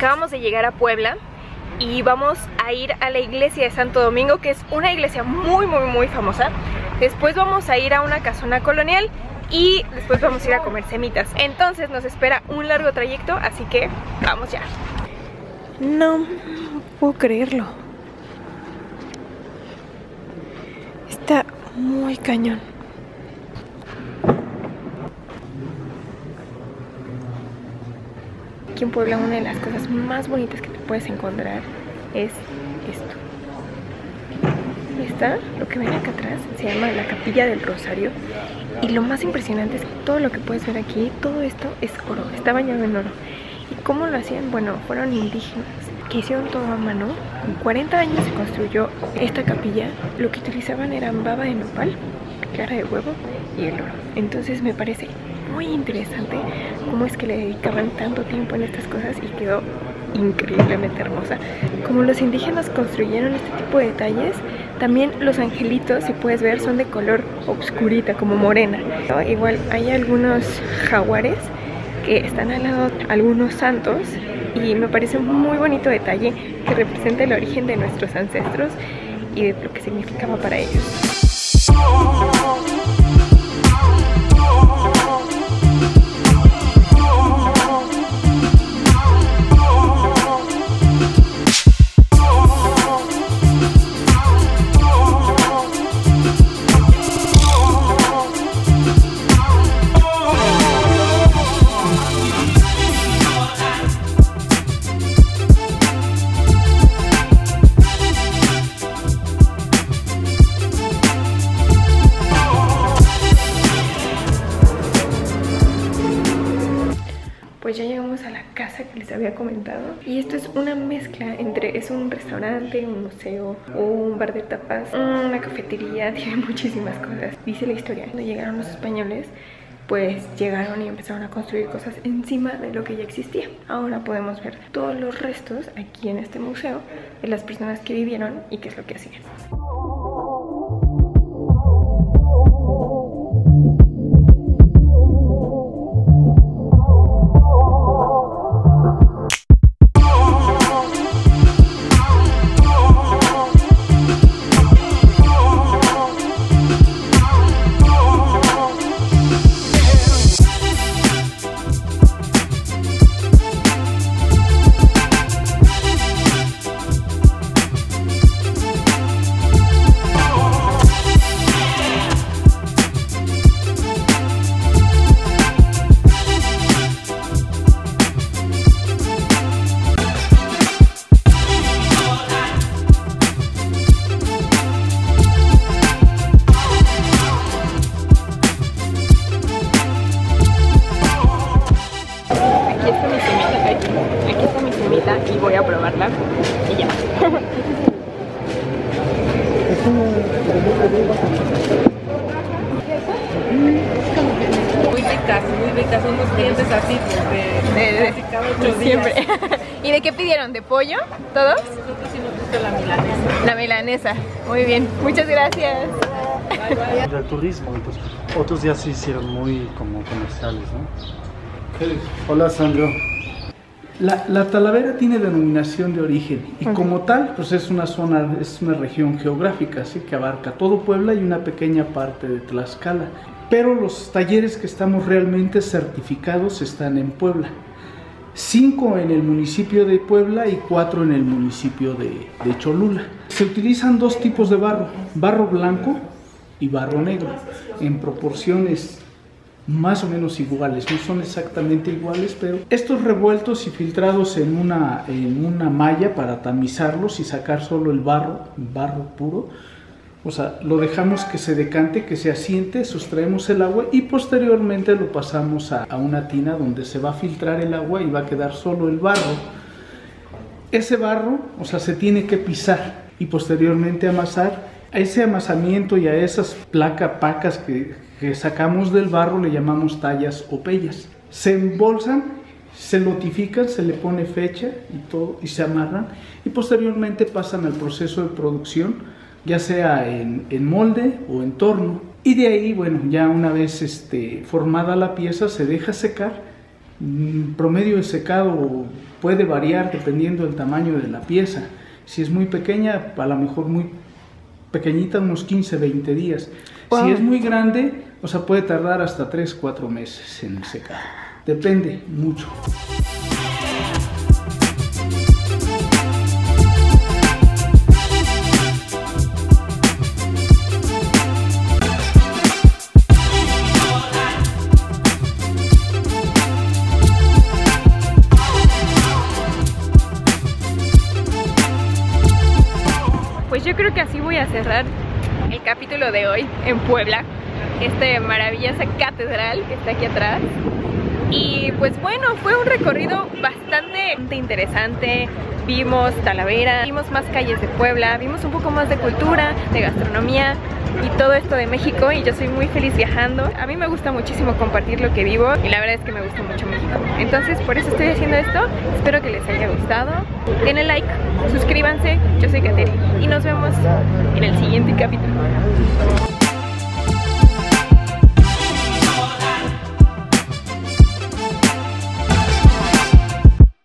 Acabamos de llegar a Puebla y vamos a ir a la iglesia de Santo Domingo, que es una iglesia muy, muy, muy famosa. Después vamos a ir a una casona colonial y después vamos a ir a comer semitas. Entonces nos espera un largo trayecto, así que vamos ya. No puedo creerlo. Está muy cañón. Aquí en Puebla una de las cosas más bonitas que te puedes encontrar es esto. Esta, lo que ven acá atrás, se llama la Capilla del Rosario. Y lo más impresionante es que todo lo que puedes ver aquí, todo esto es oro, está bañado en oro. ¿Y cómo lo hacían? Bueno, fueron indígenas que hicieron todo a mano. En 40 años se construyó esta capilla. Lo que utilizaban eran baba de nopal, clara de huevo y el oro. Entonces me parece muy interesante cómo es que le dedicaban tanto tiempo en estas cosas y quedó increíblemente hermosa. Como los indígenas construyeron este tipo de detalles, también los angelitos, si puedes ver, son de color obscurita, como morena. Igual hay algunos jaguares que están al lado de algunos santos y me parece un muy bonito detalle que representa el origen de nuestros ancestros y de lo que significaba para ellos. Pues ya llegamos a la casa que les había comentado y esto es una mezcla entre es un restaurante, un museo, un bar de tapas, una cafetería, tiene muchísimas cosas. Dice la historia, cuando llegaron los españoles pues llegaron y empezaron a construir cosas encima de lo que ya existía. Ahora podemos ver todos los restos aquí en este museo de las personas que vivieron y qué es lo que hacían. Y ya. Muy ricas, muy ricas, son unos clientes así de, De- de- casi cada ocho de días. siempre. ¿Y de qué pidieron? ¿De pollo? ¿Todos? Nosotros sí nos gusta la milanesa. La milanesa. Muy bien. Muchas gracias. del turismo, entonces otros ya se hicieron muy como comerciales, ¿no? Hola Sandro. La, la Talavera tiene denominación de origen y como tal, pues es una zona, es una región geográfica, así que abarca todo Puebla y una pequeña parte de Tlaxcala. Pero los talleres que estamos realmente certificados están en Puebla. Cinco en el municipio de Puebla y cuatro en el municipio de, de Cholula. Se utilizan dos tipos de barro, barro blanco y barro negro, en proporciones más o menos iguales, no son exactamente iguales, pero estos revueltos y filtrados en una, en una malla para tamizarlos y sacar solo el barro, barro puro, o sea, lo dejamos que se decante, que se asiente, sustraemos el agua y posteriormente lo pasamos a, a una tina donde se va a filtrar el agua y va a quedar solo el barro. Ese barro, o sea, se tiene que pisar y posteriormente amasar. A ese amasamiento y a esas placas, pacas que, sacamos del barro le llamamos tallas o pellas. Se embolsan, se notifican, se le pone fecha y todo y se amarran y posteriormente pasan al proceso de producción, ya sea en, en molde o en torno. Y de ahí, bueno, ya una vez este, formada la pieza se deja secar, mm, promedio de secado Puede variar dependiendo del tamaño de la pieza. Si es muy pequeña, a lo mejor muy pequeñita, unos 15, 20 días. Wow. Si es muy grande, o sea, puede tardar hasta 3, 4 meses en secar. Depende mucho. Cerrar el capítulo de hoy en Puebla, esta maravillosa catedral que está aquí atrás. Y pues bueno, fue un recorrido bastante interesante. Vimos Talavera, vimos más calles de Puebla, vimos un poco más de cultura, de gastronomía y todo esto de México y yo soy muy feliz viajando. A mí me gusta muchísimo compartir lo que vivo y la verdad es que me gusta mucho México. Entonces por eso estoy haciendo esto. Espero que les haya gustado. Denle like, suscríbanse. Yo soy Kateri y nos vemos en el siguiente capítulo.